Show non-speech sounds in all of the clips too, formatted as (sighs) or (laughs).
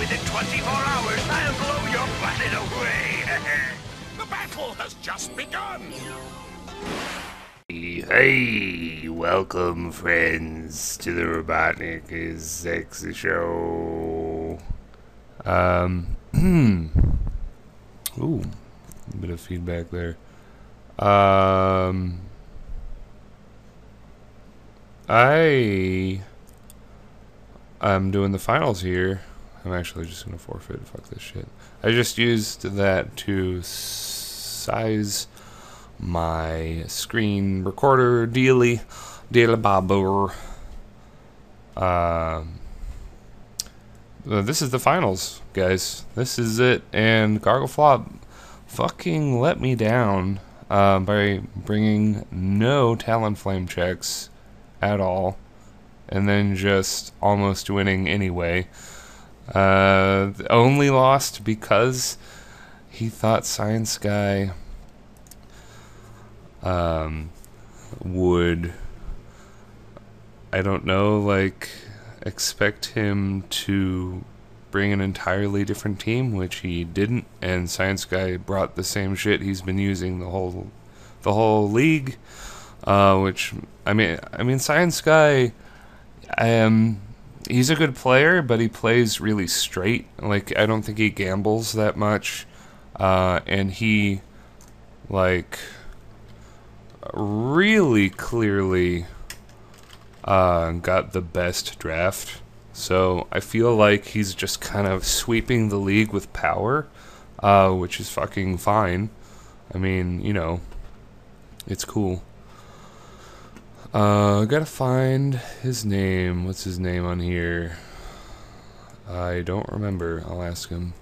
within 24 hours, I'll blow your planet away. (laughs) The battle has just begun. Hey, welcome, friends, to the Robotnik is Sexy Show. Um, (clears throat) ooh, a bit of feedback there. Um, I I'm doing the finals here. I'm actually just gonna forfeit. Fuck this shit. I just used that to size my screen recorder dealy, dealy bobber. Um, uh, this is the finals, guys. This is it, and Gargle Flop fucking let me down uh, by bringing no Talonflame checks at all, and then just almost winning anyway. Uh, only lost because he thought Science Guy um, would I don't know, like expect him to bring an entirely different team, which he didn't, and Science Guy brought the same shit he's been using the whole the whole league. Uh, which I mean, I mean, Science Guy, um, he's a good player, but he plays really straight. Like I don't think he gambles that much, uh, and he like really clearly uh, got the best draft. So I feel like he's just kind of sweeping the league with power, uh, which is fucking fine. I mean, you know, it's cool. Uh, gotta find his name. What's his name on here? I don't remember. I'll ask him.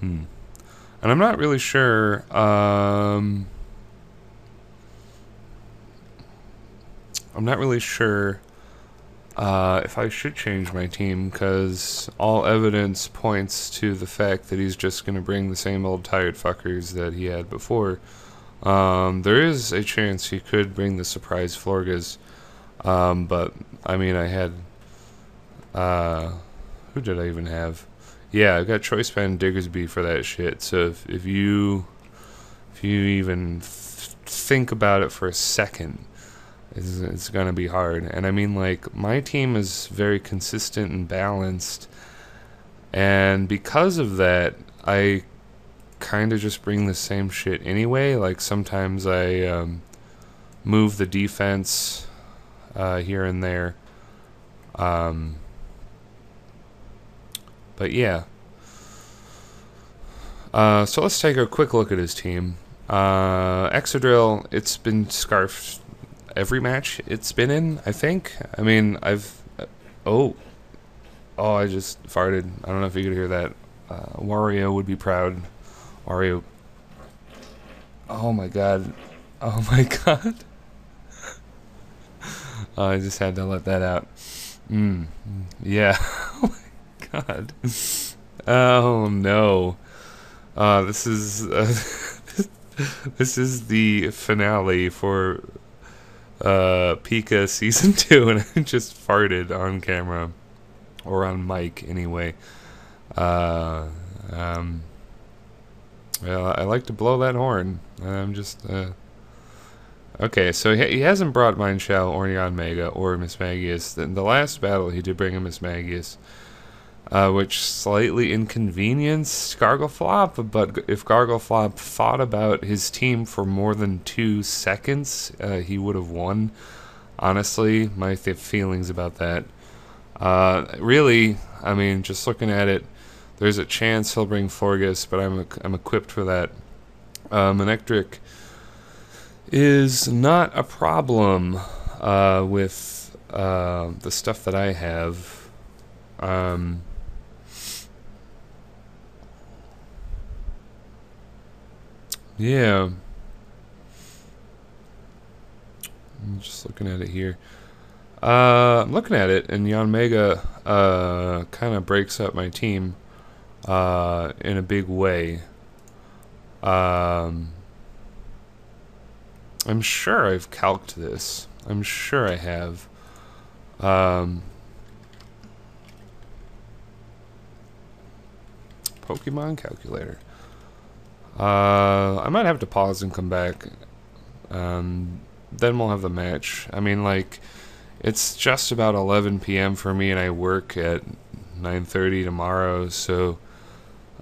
Hmm. And I'm not really sure. Um, I'm not really sure uh, if I should change my team because all evidence points to the fact that he's just going to bring the same old tired fuckers that he had before. Um, there is a chance he could bring the surprise Florges, um, but I mean, I had. Uh, who did I even have? Yeah, I've got Choice Band Diggersby for that shit. So if, if you if you even th- think about it for a second, it's, it's gonna be hard. And I mean, like my team is very consistent and balanced, and because of that, I kind of just bring the same shit anyway. Like sometimes I um, move the defense uh, here and there. Um, but yeah. Uh, so let's take a quick look at his team. Uh, Excadrill, it's been scarfed every match it's been in, I think. I mean, I've. Oh. Oh, I just farted. I don't know if you could hear that. Uh, Wario would be proud. Wario. Oh my god. Oh my (laughs) god. oh, I just had to let that out. Mm. Yeah. (laughs) oh my god. Oh no. Uh, this is uh, (laughs) this is the finale for uh, PICA season (laughs) two, and I just farted on camera or on mic anyway. Uh, um, well, I like to blow that horn. I'm just uh, okay. So he, he hasn't brought Mienshao or Yanmega or Mismagius. In the last battle, he did bring a Mismagius uh, which slightly inconvenienced Gargleflop. But if Gargleflop thought about his team for more than two seconds, uh, he would have won. Honestly, my th- feelings about that. Uh, really, I mean, just looking at it, there's a chance he'll bring Florges, but I'm I'm equipped for that. Um, Manectric is not a problem uh, with uh, the stuff that I have. Um, Yeah. I'm just looking at it here. Uh, I'm looking at it, and Yanmega uh, kind of breaks up my team uh, in a big way. Um, I'm sure I've calced this. I'm sure I have. Um, Pokemon calculator. Uh, I might have to pause and come back. Um, then we'll have the match. I mean, like, it's just about 11 p.m. for me, and I work at 9:30 tomorrow. So,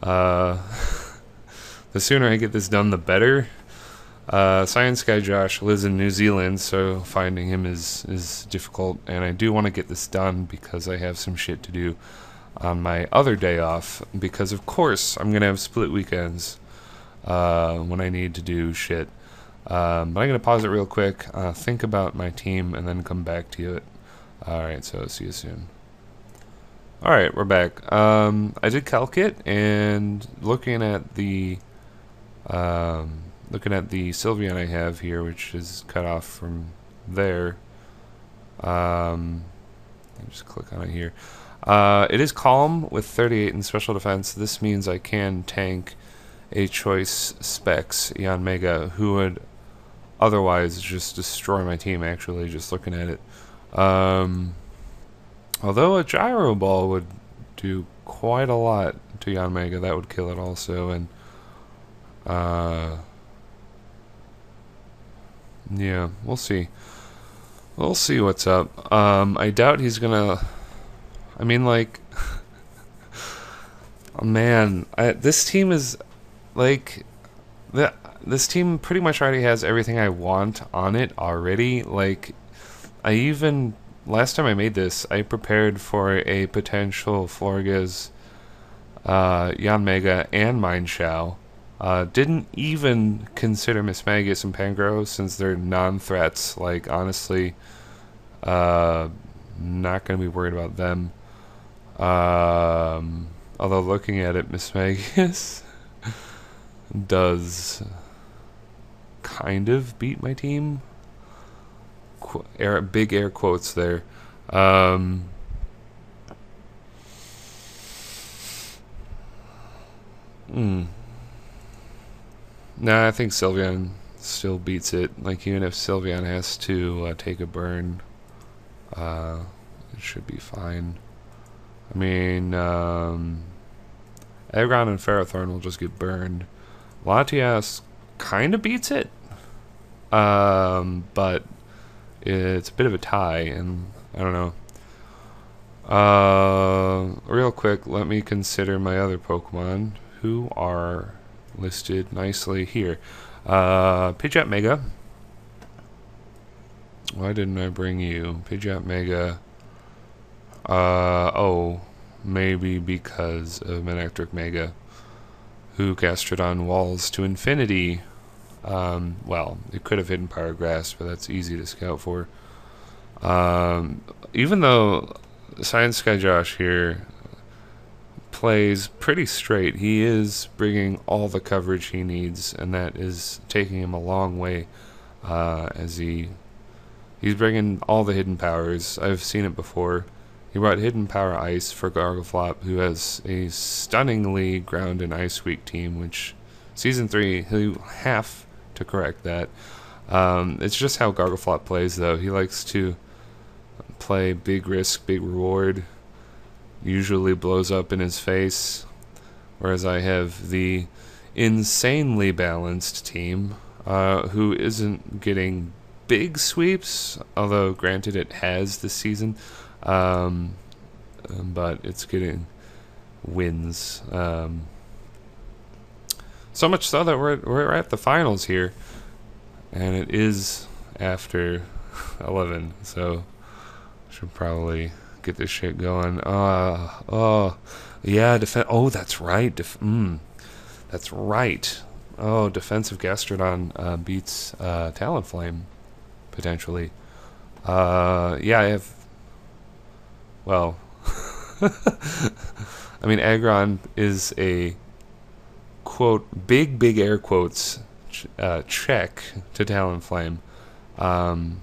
uh, (laughs) the sooner I get this done, the better. Uh, Science Guy Josh lives in New Zealand, so finding him is is difficult, and I do want to get this done because I have some shit to do on my other day off. Because of course I'm gonna have split weekends uh, when I need to do shit. Um, but I'm gonna pause it real quick, uh, think about my team, and then come back to it. All right, so see you soon. All right, we're back. Um, I did calc it, and looking at the um, looking at the Sylveon I have here, which is cut off from there. Um, just click on it here. Uh, it is calm with 38 in special defense. This means I can tank a choice specs Yanmega, who would otherwise just destroy my team. Actually, just looking at it. Um, although a gyro ball would do quite a lot to Yanmega, that would kill it also, and uh, yeah, we'll see. We'll see what's up. Um, I doubt he's gonna. I mean, like, (laughs) man, I, this team is like the this team pretty much already has everything I want on it already. Like, I even last time I made this, I prepared for a potential Florges, uh, Yanmega, and Mienshao. Uh, didn't even consider Mismagius and Pangoro since they're non-threats. Like honestly, uh, not gonna be worried about them. Um, although looking at it, Mismagius (laughs) does kind of beat my team. Qu- air, big air quotes there. Um, hmm. Nah, I think Sylveon still beats it. Like even if Sylveon has to uh, take a burn, uh, it should be fine. I mean, um, Aggron and Ferrothorn will just get burned. Latias kind of beats it, um, but it's a bit of a tie, and I don't know. Uh, real quick, let me consider my other Pokemon who are listed nicely here. Uh, Pidgeot Mega. Why didn't I bring you? Pidgeot Mega. Uh, oh, maybe because of Manectric Mega, who Gastrodon walls to infinity. Um, well, it could have hidden Power Grass, but that's easy to scout for. Um, even though Science Guy Josh here plays pretty straight. He is bringing all the coverage he needs, and that is taking him a long way. Uh, as he he's bringing all the hidden powers. I've seen it before. He brought hidden power ice for Gargleflop, who has a stunningly ground and ice weak team. Which season three he'll have to correct that. Um, it's just how Gargleflop plays, though. He likes to play big risk, big reward usually blows up in his face, whereas I have the insanely balanced team uh, who isn't getting big sweeps, although granted it has this season, um, but it's getting wins. Um, so much so that we're we're at the finals here, and it is after (laughs) eleven, so should probably get this shit going. Uh, oh, yeah, defense. Oh, that's right. Def- mm, that's right. Oh, defensive Gastrodon uh, beats uh, Talonflame, potentially. Uh, yeah, I have. Well, (laughs) I mean, Aggron is a quote big, big air quotes ch- uh, check to Talonflame. Um,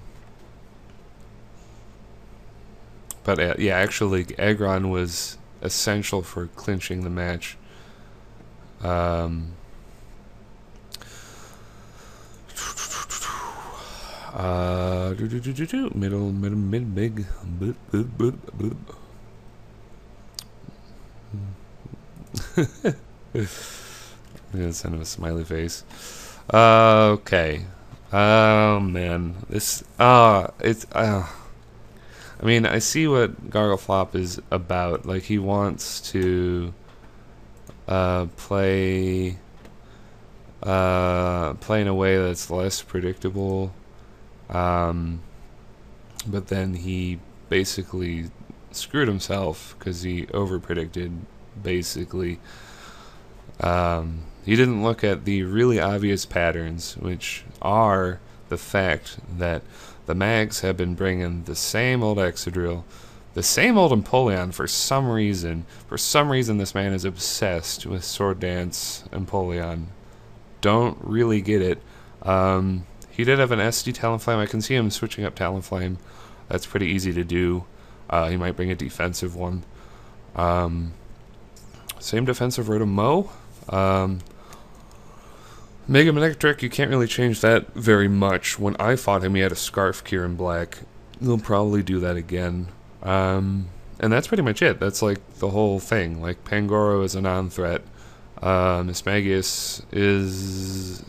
But uh, yeah, actually, Aggron was essential for clinching the match. Um, Uh, do, do, do, do, do. middle, middle, mid, big. Boop, boop, boop, boop. yeah, send him a smiley face. Uh, okay. Oh man, this. Ah, uh, it's. Uh, I mean, I see what Gargle Flop is about. Like he wants to uh, play uh, play in a way that's less predictable um, but then he basically screwed himself because he overpredicted. Basically, um, he didn't look at the really obvious patterns, which are the fact that the mags have been bringing the same old Excadrill, the same old Empoleon for some reason. For some reason, this man is obsessed with Sword Dance Empoleon. Don't really get it. Um, he did have an SD Talonflame. I can see him switching up Talonflame. That's pretty easy to do. Uh, he might bring a defensive one. Um, same defensive Rotom Mow. Um, Mega Manectric, you can't really change that very much. When I fought him, he had a Scarf Kyurem Black. He'll probably do that again. Um, and that's pretty much it. That's like the whole thing. Like Pangoro is a non-threat. Uh, Mismagius is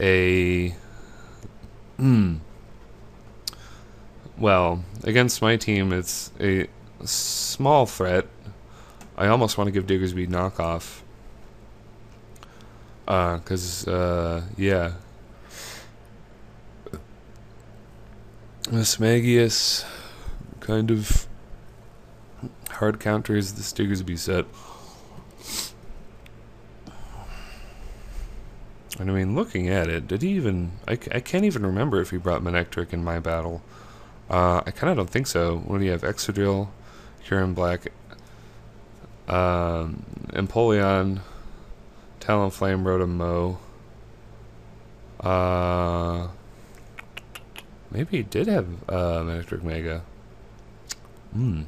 a hmm. Well against my team it's a small threat. I almost want to give Diggersby knockoff. Uh cuz uh yeah. Mismagius kind of hard counters the Diggersby set And I mean, looking at it, did he even... I, I can't even remember if he brought Manectric in my battle. Uh, I kind of don't think so. What do you have? Excadrill, Kyurem Black, um, Empoleon, Talonflame, Rotom Mow. Uh, maybe he did have uh, Manectric Mega. Hmm.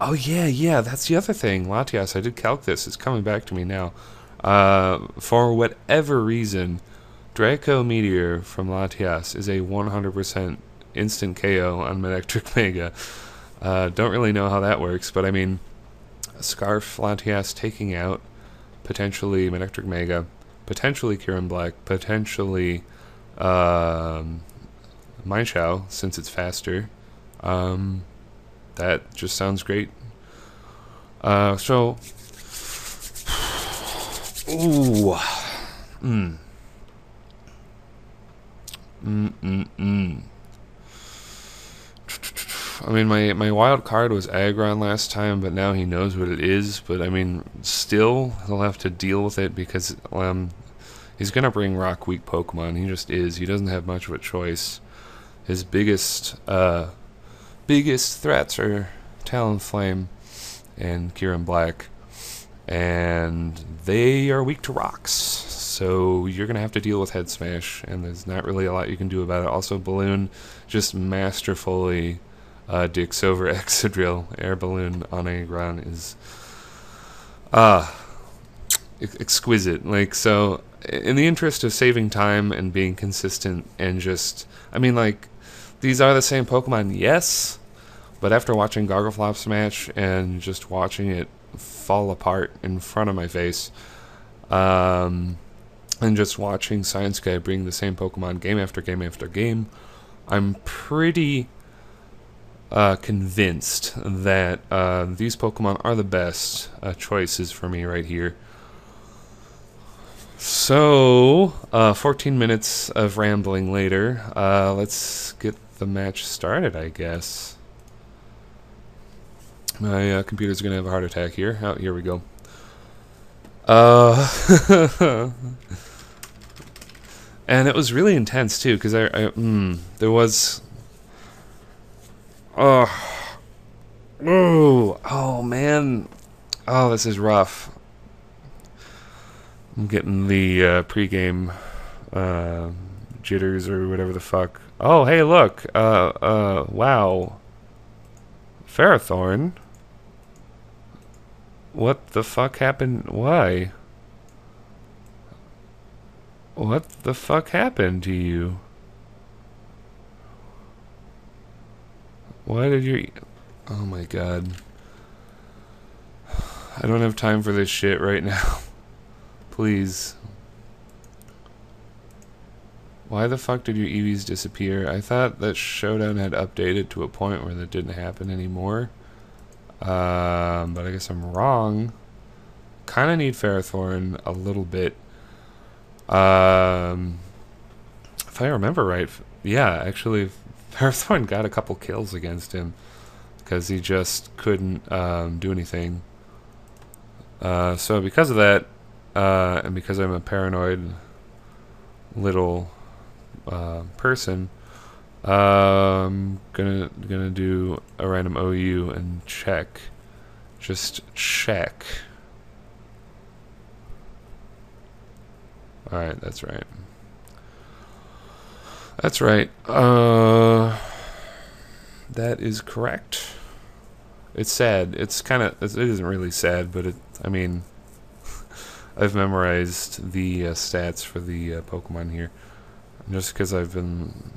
Oh, yeah, yeah, that's the other thing. Latias, I did calc this. It's coming back to me now. Uh, for whatever reason, Draco Meteor from Latias is a 100% instant KO on (laughs) Manectric Mega. Uh, don't really know how that works, but I mean, Scarf Latias taking out potentially Manectric Mega, potentially Kyurem Black, potentially um, since it's faster. Um, that just sounds great. Uh, so Ooh. Mm. Mm mm mm. I mean, my, my wild card was Aggron last time, but now he knows what it is. But I mean, still, he'll have to deal with it because um, he's going to bring rock weak Pokemon. He just is. He doesn't have much of a choice. His biggest uh, biggest threats are Talonflame and Kyurem Black and they are weak to rocks. So you're going to have to deal with Head Smash, and there's not really a lot you can do about it. Also, Balloon just masterfully uh, dicks over (laughs) Excadrill. Air Balloon on a ground is uh, exquisite. Like, so, in the interest of saving time and being consistent and just, I mean, like, these are the same Pokemon, yes, but after watching Gargleflop's match and just watching it fall apart in front of my face. Um, and just watching Science Guy bring the same Pokemon game after game after game, I'm pretty uh, convinced that uh, these Pokemon are the best uh, choices for me right here. So, uh, 14 minutes of rambling later, uh, let's get the match started, I guess. My uh, computer's gonna have a heart attack here. Oh, here we go. Uh, (laughs) and it was really intense too, because I, I mm, there was. Oh, oh, oh man, oh this is rough. I'm getting the uh, pregame uh, jitters or whatever the fuck. Oh, hey, look. Uh, uh, wow. Ferrothorn. What the fuck happened? Why? What the fuck happened to you? Why did you... Oh my god. I don't have time for this shit right now. (laughs) Please. Why the fuck did your EVs disappear? I thought that Showdown had updated to a point where that didn't happen anymore. Um, but I guess I'm wrong. Kind of need Ferrothorn a little bit. Um, if I remember right, yeah, actually, (laughs) Ferrothorn got a couple kills against him because he just couldn't um, do anything. Uh, so because of that, uh, and because I'm a paranoid little uh, person, um, gonna gonna do a random OU and check, just check. All right, that's right. That's right. Uh, that is correct. It's sad. It's kind of. It isn't really sad, but it. I mean, (laughs) I've memorized the uh, stats for the uh, Pokemon here, just because I've been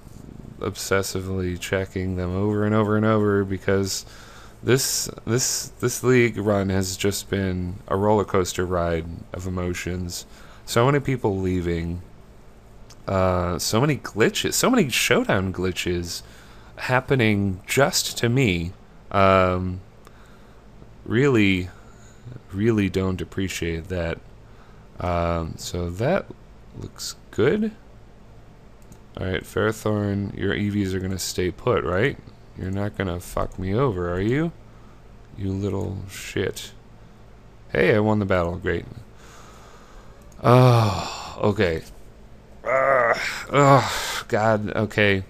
obsessively checking them over and over and over because this this this league run has just been a roller coaster ride of emotions. So many people leaving. Uh, so many glitches, so many showdown glitches happening just to me. Um, really, really don't appreciate that. Um, so that looks good. Alright, Ferrothorn, your EVs are going to stay put, right? You're not going to fuck me over, are you? You little shit. Hey, I won the battle. Great. Oh, okay. Uh, oh, God, okay.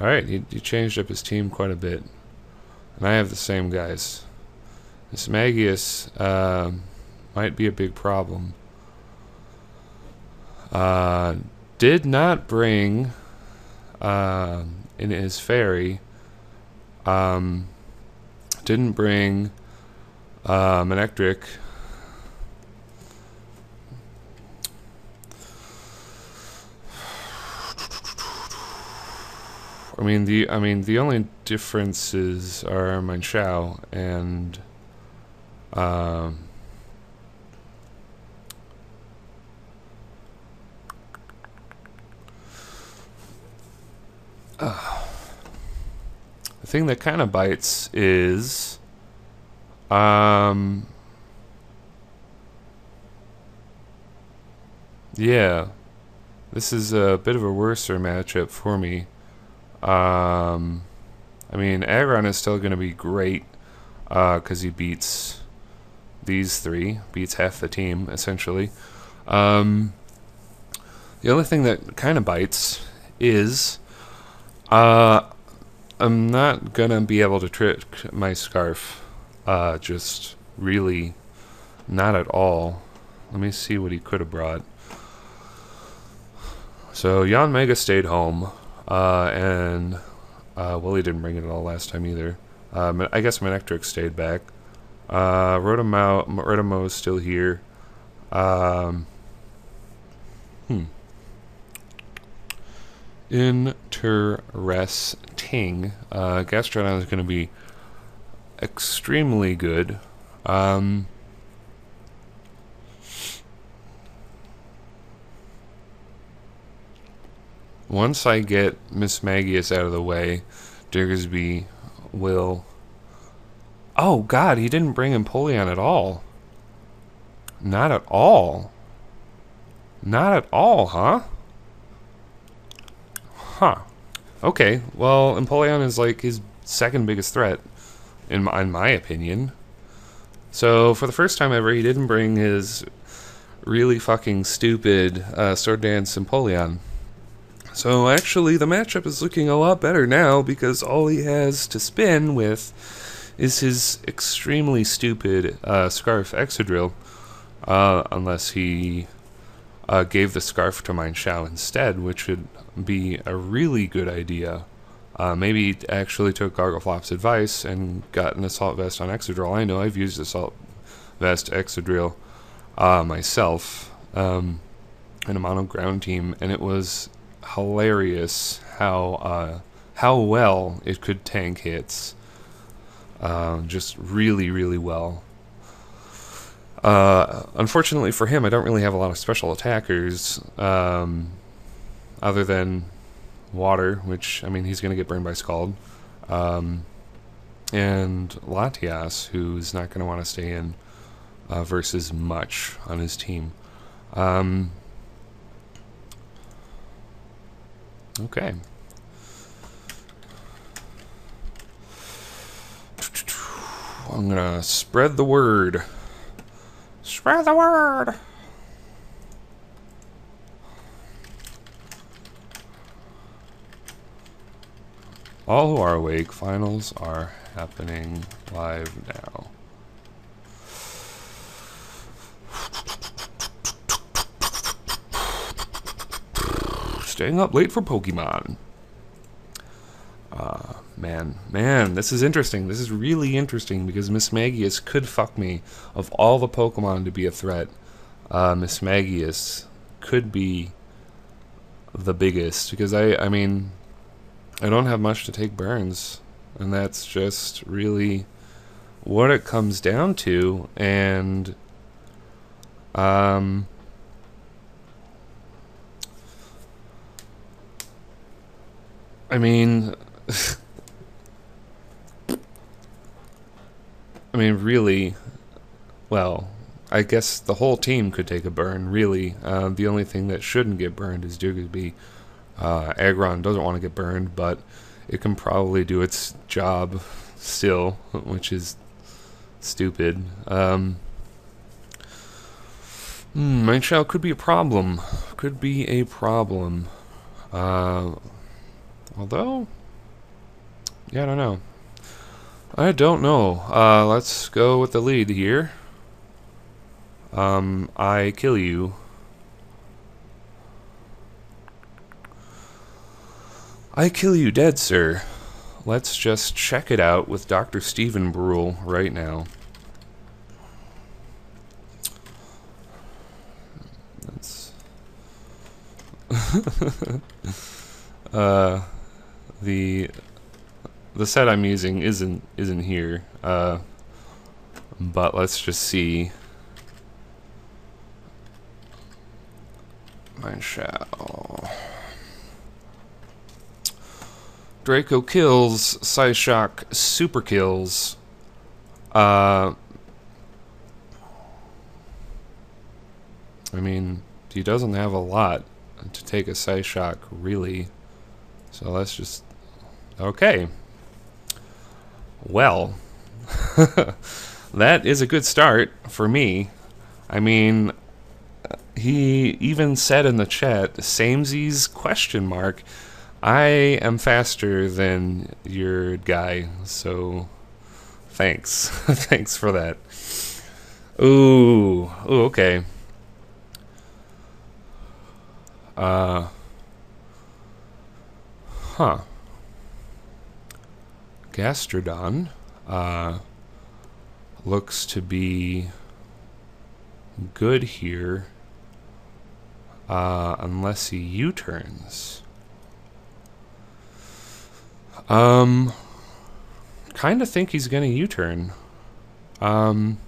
Alright, you changed up his team quite a bit. And I have the same guys. Mismagius uh, might be a big problem. Uh, did not bring uh, in his fairy. Um, didn't bring uh, Manectric. I mean the I mean the only differences are Mienshao and um, uh, the thing that kind of bites is um yeah this is a bit of a worser matchup for me. Um I mean Aggron is still going to be great because uh, he beats these three, beats half the team, essentially. Um, the only thing that kind of bites is uh, I'm not going to be able to trick my scarf. Uh, just really not at all. Let me see what he could have brought. So Yanmega stayed home, uh, and uh, Willie didn't bring it at all last time either. Um, I guess Manectric stayed back. Uh, Rotom Rotomo is still here. Um, hmm. Interesting. Uh, Gastrodon is going to be extremely good. Um, once I get Mismagius out of the way, Diggersby will Oh, God, he didn't bring Empoleon at all. Not at all. Not at all, huh? Huh. Okay, well, Empoleon is like his second biggest threat, in my, in my opinion. So, for the first time ever, he didn't bring his really fucking stupid uh, Sword Dance Empoleon. So, actually, the matchup is looking a lot better now because all he has to spin with is his extremely stupid uh, scarf Excadrill, uh, unless he uh, gave the scarf to Mienshao instead, which would be a really good idea. Uh, maybe actually took Gargleflop's advice and got an assault vest on Excadrill. I know I've used assault vest Excadrill uh, myself. Um, in a mono ground team, and it was hilarious how uh, how well it could tank hits. Uh, just really, really well. Uh, unfortunately for him, I don't really have a lot of special attackers, um, other than water, which I mean he's going to get burned by Scald, um, and Latias, who's not going to want to stay in uh, versus much on his team. Um, okay. I'm gonna spread the word. Spread the word. All who are awake, finals are happening live now. Staying up late for Pokemon. Man, man, this is interesting. This is really interesting because Mismagius could fuck me. Of all the Pokemon to be a threat, uh, Mismagius could be the biggest because I, I mean, I don't have much to take burns, and that's just really what it comes down to. And um, I mean, (laughs) I mean, really, well, I guess the whole team could take a burn, really. Uh, the only thing that shouldn't get burned is Diggersby. Uh, Aggron doesn't want to get burned, but it can probably do its job still, which is stupid. Um, hmm, Shell could be a problem. Could be a problem. Uh, although, yeah, I don't know. I don't know. Uh, let's go with the lead here. Um, I kill you. I kill you dead, sir. Let's just check it out with Dr. Stephen Brule right now. That's (laughs) uh the the set I'm using isn't isn't here. Uh but let's just see. Mienshao Draco kills, Psyshock super kills. Uh, I mean, he doesn't have a lot to take a Psyshock, really. So let's just... Okay. Well, (laughs) that is a good start for me. I mean, he even said in the chat, Samesies question mark. I am faster than your guy, so thanks. (laughs) thanks for that. Ooh, ooh, okay. Uh, huh. Gastrodon, uh, looks to be good here, uh, unless he U-turns. Um, kind of think he's going to U-turn. Um,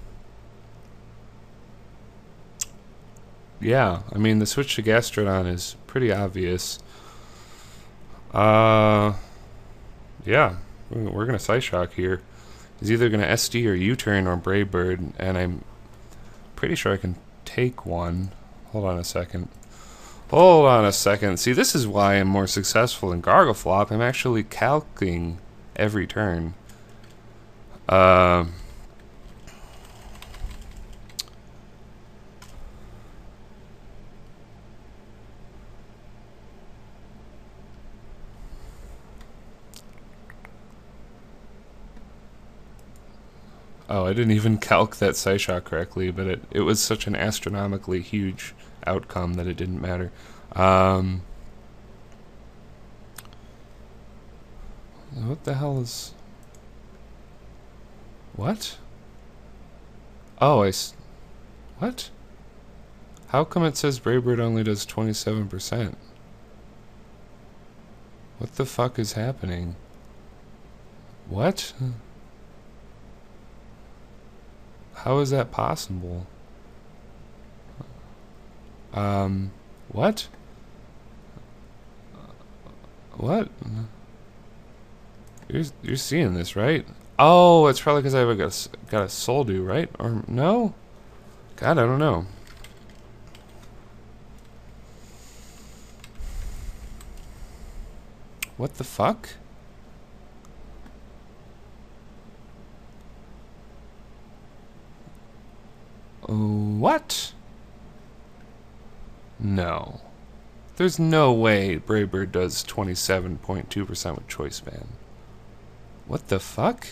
yeah, I mean, the switch to Gastrodon is pretty obvious. Uh, yeah, we're going to Psyshock here. He's either going to SD or U-turn or Brave Bird, and I'm pretty sure I can take one. Hold on a second. Hold on a second. See, this is why I'm more successful in Gargleflop. I'm actually calcing every turn. Uh, Oh, I didn't even calc that Psyshock correctly, but it, it was such an astronomically huge outcome that it didn't matter. Um, what the hell is... What? Oh, I... S what? How come it says Brave Bird only does 27%? What the fuck is happening? What? How is that possible? Um, what? What? You're you're seeing this, right? Oh, it's probably because I have got a, got a Soul Dew, right? Or no? God, I don't know. What the fuck? What? No. There's no way Brave Bird does 27.2% with Choice Band. What the fuck?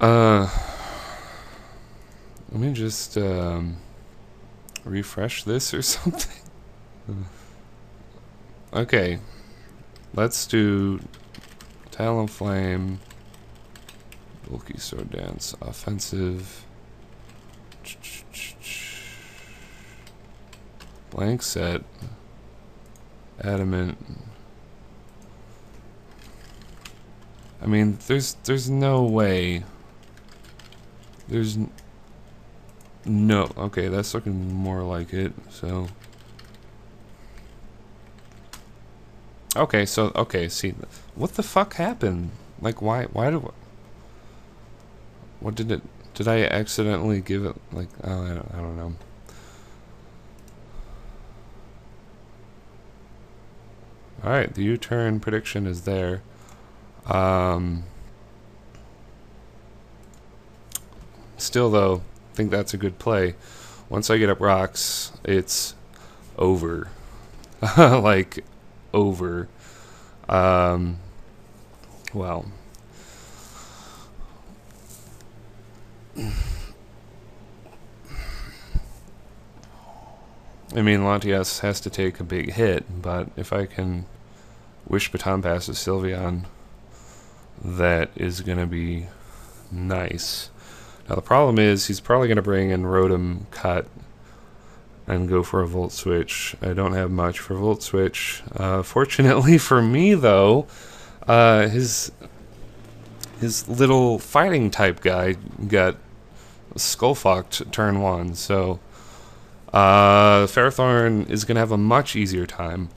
Uh, let me just um, refresh this or (laughs) something. okay, let's do Talonflame, Bulky Sword Dance, Offensive, Blank Set, Adamant. I mean, there's there's no way. There's no. Okay, that's looking more like it. So. Okay, so okay, see, what the fuck happened? Like, why? Why do? What did it? Did I accidentally give it? Like, oh, I don't, I don't know. All right, the U-turn prediction is there. Um, still, though, think that's a good play. Once I get up rocks, it's over. (laughs) like, over. Um, well. I mean, Latias has to take a big hit, but if I can wish baton pass to Sylveon, that is going to be nice. Now, the problem is he's probably going to bring in Rotom Cut and go for a Volt Switch. I don't have much for Volt Switch. Uh, (laughs) fortunately for me, though, uh, his his little fighting type guy got skullfucked turn one, so uh, Ferrothorn is going to have a much easier time.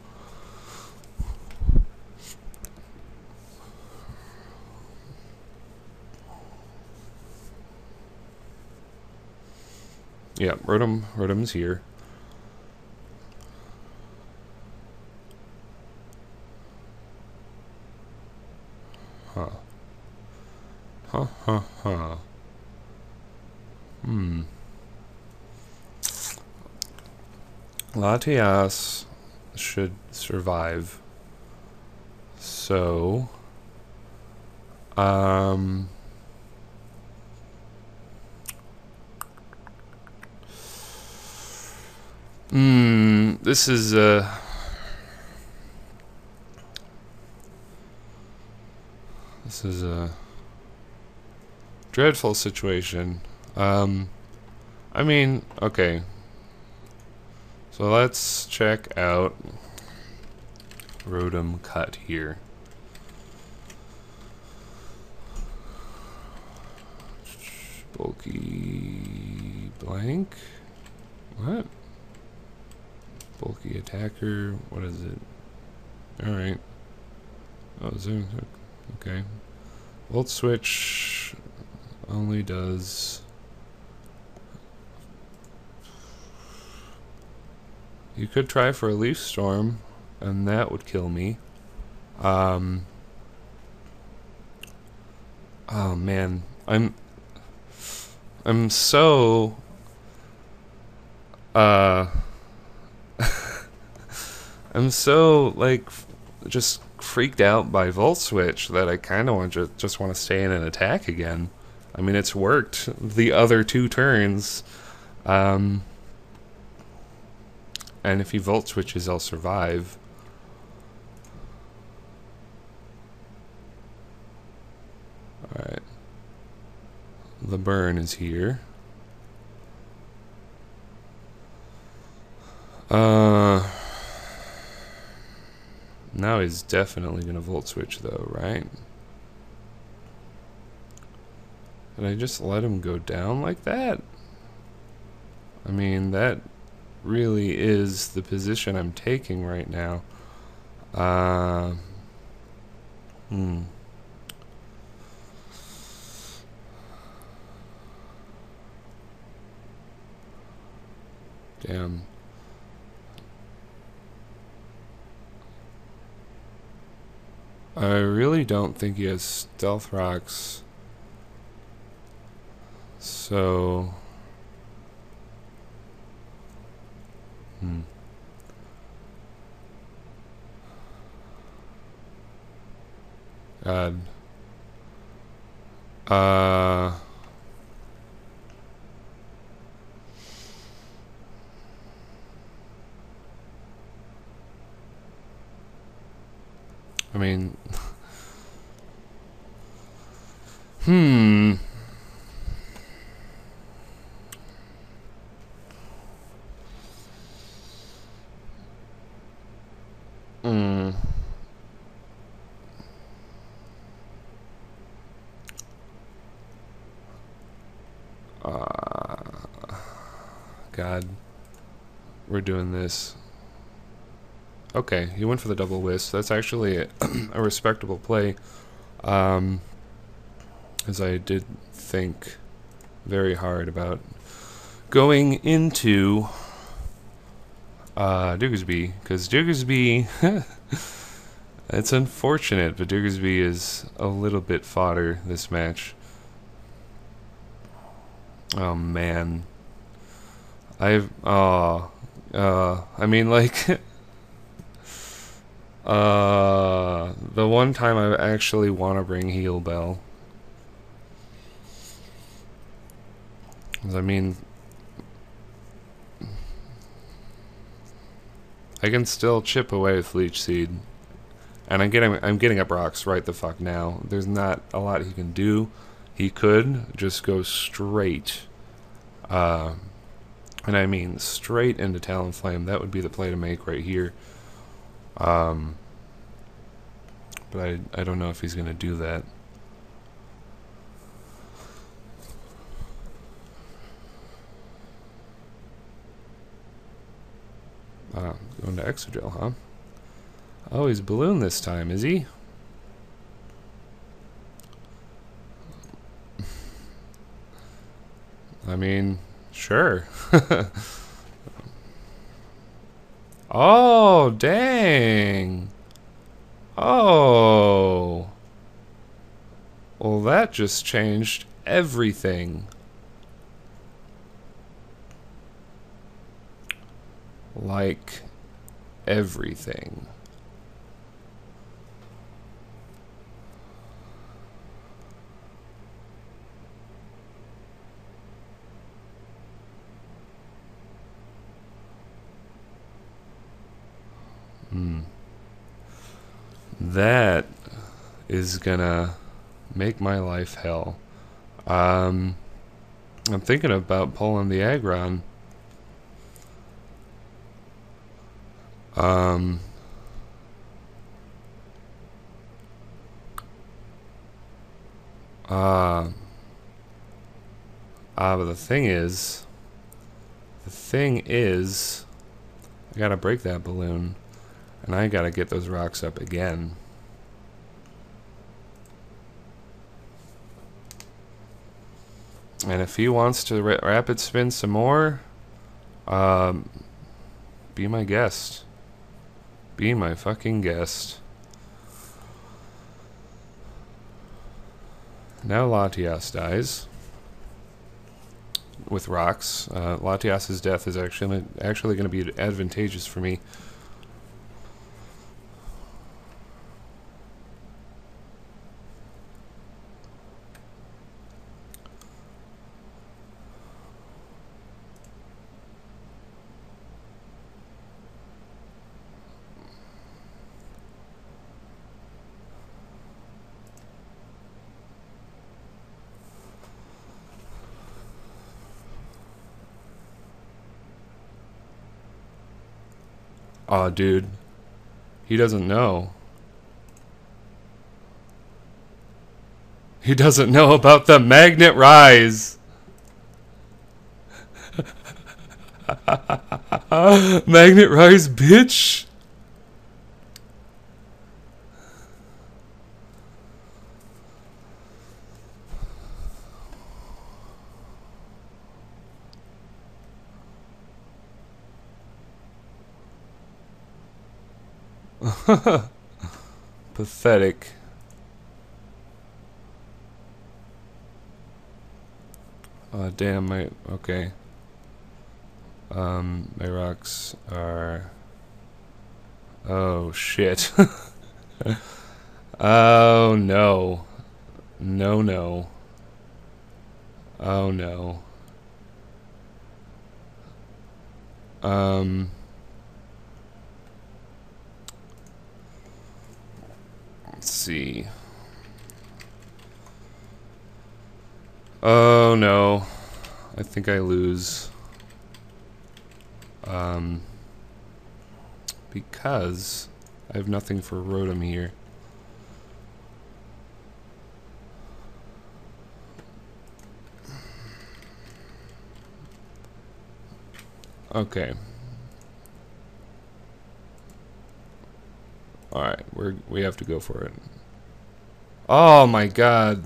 Yeah, Rotom, Rotom's here. Huh. Huh, huh, huh. Hmm. Latias should survive. So, um, hmm, this is a this is a dreadful situation. Um, I mean, okay, so let's check out Rotom Cut here. Bulky blank. What? Bulky attacker. What is it? Alright. Oh, zoom. Okay. Volt switch only does You could try for a leaf storm, and that would kill me. Um. Oh man, I'm. I'm so. Uh. (laughs) I'm so like, just freaked out by Volt Switch that I kind of want to just want to stay in and attack again. I mean, it's worked the other two turns. Um. And if he Volt Switches, I'll survive. Alright. The burn is here. Uh, now he's definitely going to Volt Switch, though, right? And I just let him go down like that? I mean, that really is the position I'm taking right now. Uh, hmm. Damn. I really don't think he has stealth rocks. So. Hmm. God. Uh. I mean. (laughs) Hmm. Uh, God, Okay, he went for the double wisp. That's actually (clears throat) a, respectable play. Um, as I did think very hard about going into uh, Diggersby, because Diggersby, (laughs) it's unfortunate, but Diggersby is a little bit fodder this match. Oh man, I've oh, uh, I mean like. (laughs) Uh, the one time I actually want to bring Heal Bell. I mean, I can still chip away with Leech Seed, and I'm getting I'm getting up rocks right the fuck now. There's not a lot he can do. He could just go straight, uh, and I mean straight into Talonflame. That would be the play to make right here. Um, but I, I don't know if he's going to do that. Uh, going to Excadrill, huh? Oh, he's balloon this time, is he? (sighs) I mean, sure. Oh, dang. Oh. Well, that just changed everything. Like everything. That is gonna make my life hell. Um, I'm thinking about pulling the Aggron. Um, uh, uh, but the thing is, the thing is, I gotta break that balloon. And I gotta get those rocks up again. And if he wants to ra rapid spin some more, um, be my guest. Be my fucking guest. Now Latias dies with rocks. Uh, Latias's death is actually actually going to be advantageous for me. Aw, dude. He doesn't know. He doesn't know about the magnet rise. (laughs) magnet rise, bitch. (laughs) Pathetic. Oh damn my okay. Um my rocks are Oh shit. (laughs) oh no. No no. Oh no. Um Let's see. Oh no. I think I lose. Um, because I have nothing for Rotom here. Okay. Alright, we're we have to go for it. Oh my god.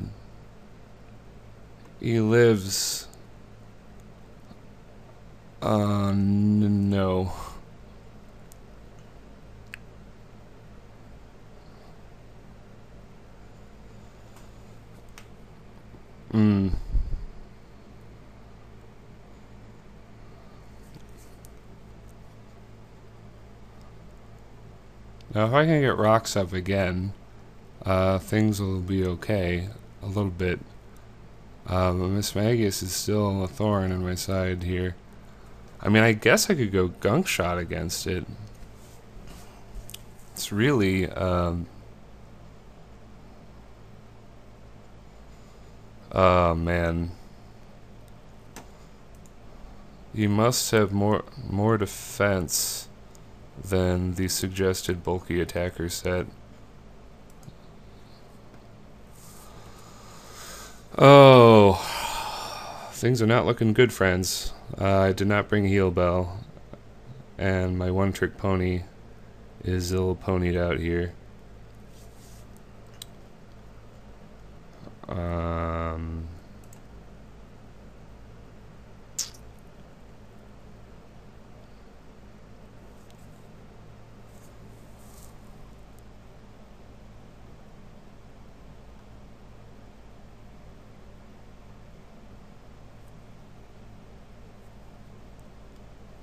He lives. Uh, no. Hmm. Now if I can get rocks up again, uh, things will be okay. A little bit. Uh, but Mismagius is still a thorn in my side here. I mean, I guess I could go Gunk Shot against it. It's really, um... Oh, man. You must have more more defense than the suggested bulky attacker set. Oh, things are not looking good, friends. Uh, I did not bring Heal Bell, and my one trick pony is ill ponied out here. Um,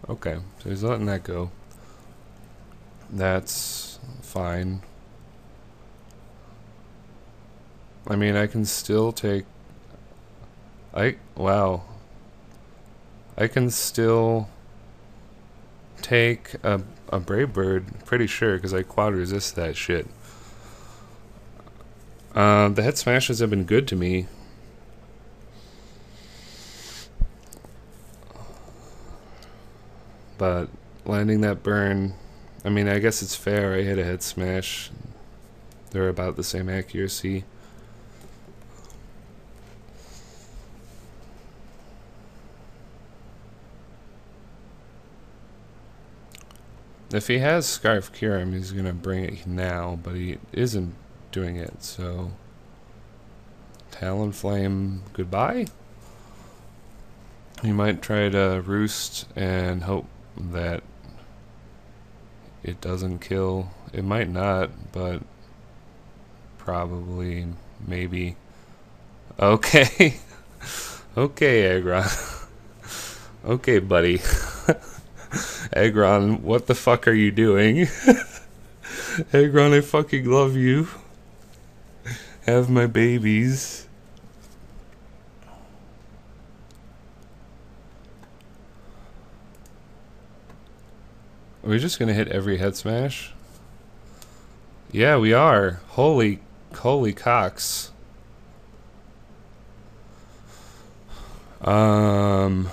Okay, so he's letting that go. That's fine. I mean, I can still take... I... Wow. I can still take a, a Brave Bird, pretty sure, because I quad resist that shit. Uh, the head smashes have been good to me. But landing that burn, I mean, I guess it's fair. I hit a head smash. They're about the same accuracy. If he has Scarf Kyurem, he's going to bring it now, but he isn't doing it, so... Talonflame, goodbye? He might try to roost and hope that it doesn't kill. It might not, but probably, maybe. Okay. (laughs) okay, Aggron. (laughs) okay, buddy. (laughs) Aggron, what the fuck are you doing? Aggron, I fucking love you. Have my babies. We just gonna hit every head smash? Yeah, we are. Holy, holy cocks. Um.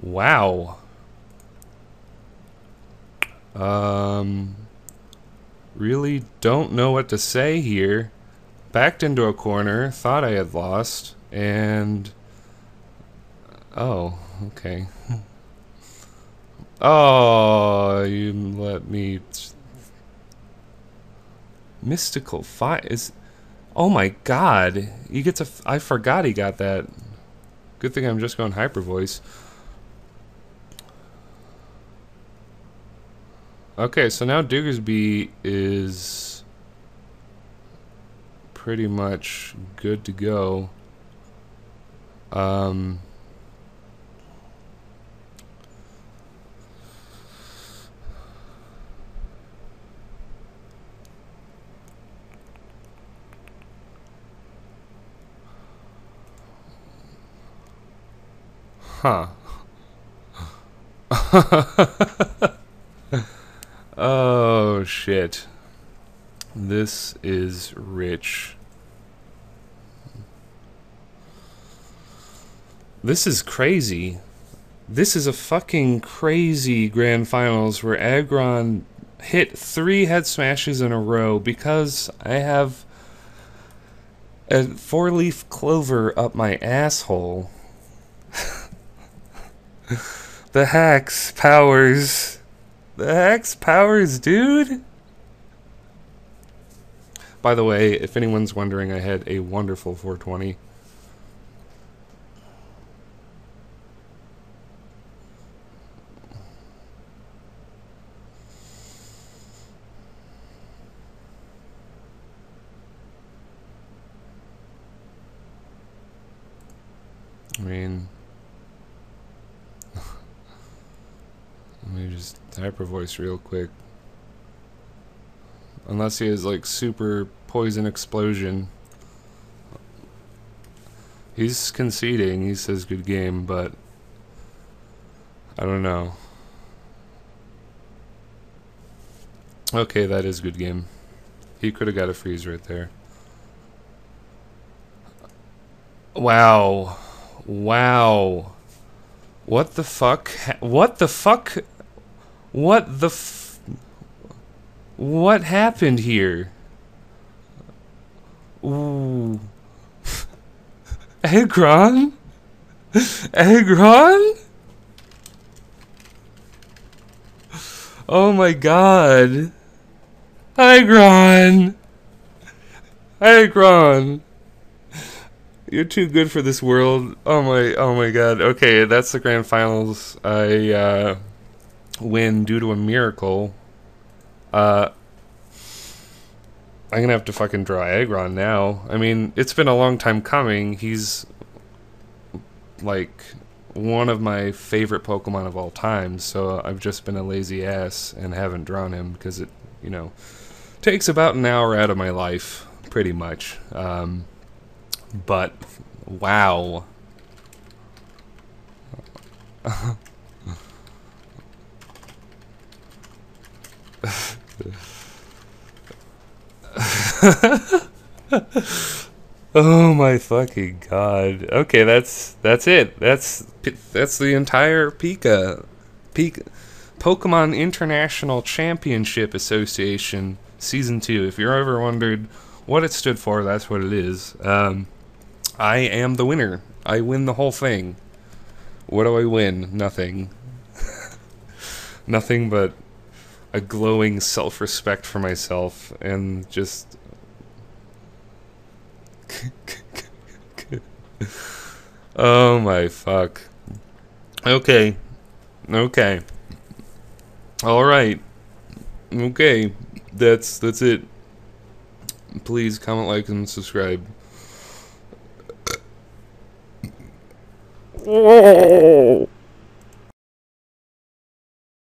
Wow. Um, really don't know what to say here. Backed into a corner, thought I had lost, and. Oh, okay. (laughs) Oh, you let me. Mystical fire is. Oh my god. You get to. F- I forgot he got that. Good thing I'm just going hyper voice. Okay, so now Diggersby is pretty much good to go. Um, huh. (laughs) oh shit. This is rich. This is crazy. This is a fucking crazy grand finals where Aggron hit three head smashes in a row because I have a four leaf clover up my asshole. (laughs) the hacks powers. The hacks powers, dude. By the way, if anyone's wondering, I had a wonderful 420. I mean, let me just hyper voice real quick. Unless he has like super poison explosion. He's conceding. He says good game, but I don't know. Okay, that is good game. He could have got a freeze right there. Wow. Wow. What the fuck? What the fuck? What the f- What happened here? Ooh. (laughs) Aggron? Aggron? Oh my god. Aggron! Aggron! You're too good for this world. Oh my, oh my god. Okay, that's the grand finals. I uh, win due to a miracle. Uh, I'm gonna have to fucking draw Aggron now. I mean, it's been a long time coming. He's like one of my favorite Pokemon of all time. So I've just been a lazy ass and haven't drawn him because it, you know, takes about an hour out of my life, pretty much. Um, but wow. (laughs) oh my fucking god. Okay, that's that's it. That's that's the entire Pika Pika Pokemon International Championship Association Season 2. If you're ever wondered what it stood for, that's what it is. Um, I am the winner. I win the whole thing. What do I win? Nothing. (laughs) Nothing but a glowing self respect for myself and just. (laughs) oh my fuck. Okay. Okay. Alright. Okay. That's that's it. Please comment, like, and subscribe. (laughs)